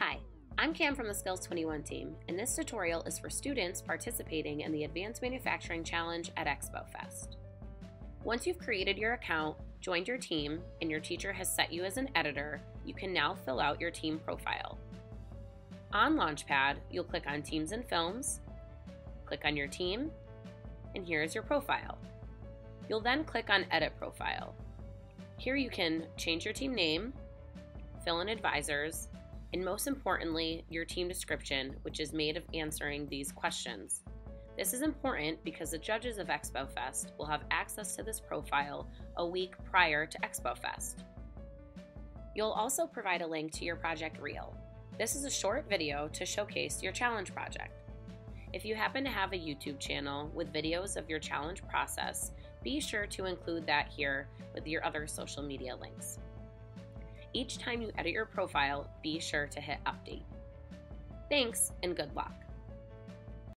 Hi, I'm Cam from the Skills 21 team, and this tutorial is for students participating in the Advanced Manufacturing Challenge at Expo Fest. Once you've created your account, joined your team, and your teacher has set you as an editor, you can now fill out your team profile. On Launchpad, you'll click on Teams and Films, click on your team, and here is your profile. You'll then click on Edit Profile. Here you can change your team name, fill in advisors, and most importantly, your team description, which is made of answering these questions. This is important because the judges of Expo Fest will have access to this profile a week prior to Expo Fest. You'll also provide a link to your project reel. This is a short video to showcase your challenge project. If you happen to have a YouTube channel with videos of your challenge process, be sure to include that here with your other social media links. Each time you edit your profile, be sure to hit update. Thanks and good luck.